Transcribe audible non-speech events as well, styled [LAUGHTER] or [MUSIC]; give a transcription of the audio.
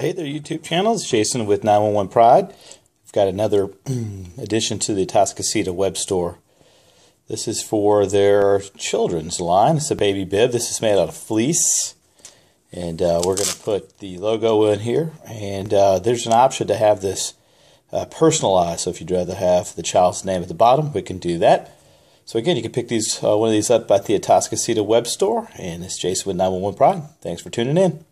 Hey there, YouTube channels. Jason with 911 Pride. I've got another [CLEARS THROAT] addition to the Atascocita web store. This is for their children's line. It's a baby bib. This is made out of fleece. And uh, we're going to put the logo in here. And uh, there's an option to have this uh, personalized. So if you'd rather have the child's name at the bottom, we can do that. So again, you can pick these uh, one of these up at the Atascocita web store. And it's Jason with 911 Pride. Thanks for tuning in.